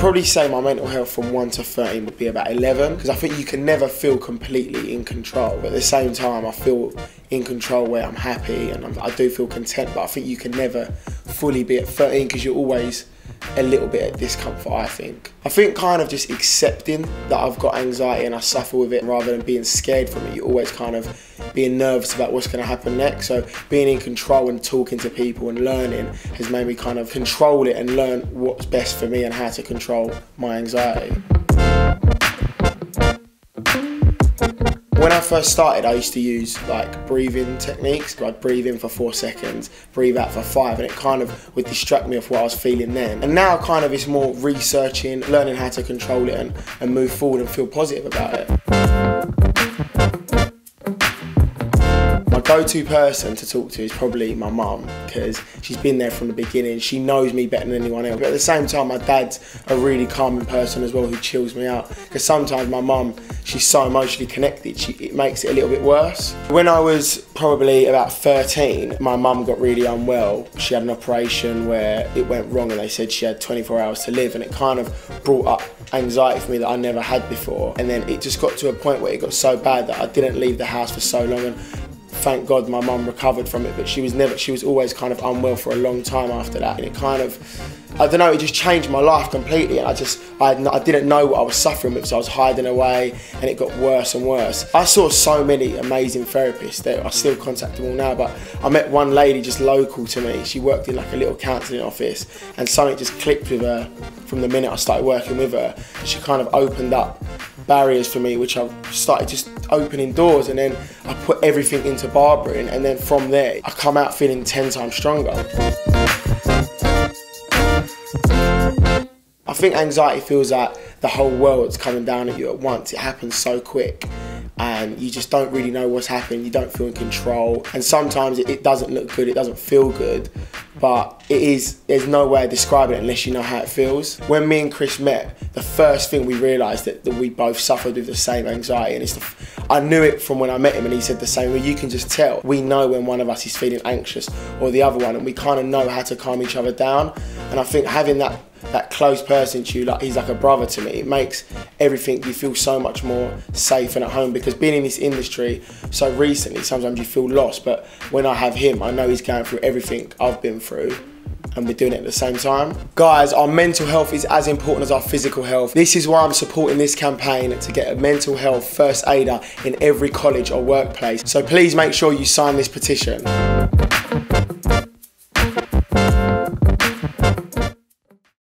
probably say my mental health from 1 to 13 would be about 11 because I think you can never feel completely in control. But at the same time, I feel in control where I'm happy and I'm, i do feel content. But I think you can never fully be at 13 because you're always a little bit of discomfort, I think. I think kind of just accepting that I've got anxiety and I suffer with it rather than being scared from it. You're always kind of being nervous about what's going to happen next. So being in control and talking to people and learning has made me kind of control it and learn what's best for me and how to control my anxiety. When I first started, I used to use like breathing techniques. I'd breathe in for four seconds, breathe out for five, and it kind of would distract me of what I was feeling then. And now, kind of, it's more researching, learning how to control it and, and move forward and feel positive about it My go-to person to talk to is probably my mum because she's been there from the beginning. She knows me better than anyone else. But at the same time, my dad's a really calming person as well who chills me out. Because sometimes my mum, she's so emotionally connected, she, it makes it a little bit worse. When I was probably about 13, my mum got really unwell. She had an operation where it went wrong and they said she had 24 hours to live and it kind of brought up anxiety for me that I never had before. And then it just got to a point where it got so bad that I didn't leave the house for so long and thank God my mum recovered from it, but she was never, she was always kind of unwell for a long time after that. And it kind of, I don't know, it just changed my life completely. And I just, I, I didn't know what I was suffering with, so I was hiding away and it got worse and worse. I saw so many amazing therapists that I still contact them all now, but I met one lady just local to me. She worked in like a little counselling office and something just clicked with her from the minute I started working with her. She kind of opened up barriers for me, which I've started just opening doors, and then I put everything into barbering, and then from there, I come out feeling 10 times stronger. I think anxiety feels like the whole world's coming down at you at once. It happens so quick and you just don't really know what's happening. You don't feel in control. And sometimes it, it, doesn't look good, it doesn't feel good, but it is, there's no way of describing it unless you know how it feels. When me and Chris met, the first thing we realised that, that we both suffered with the same anxiety. And it's the, I knew it from when I met him and he said the same, well, you can just tell. We know when one of us is feeling anxious or the other one, and we kind of know how to calm each other down. And I think having that that close person to you, like he's like a brother to me. It makes everything you feel so much more safe and at home because being in this industry so recently, sometimes you feel lost. But when I have him, I know he's going through everything I've been through and we're doing it at the same time. Guys, our mental health is as important as our physical health. This is why I'm supporting this campaign to get a mental health first aider in every college or workplace. So please make sure you sign this petition.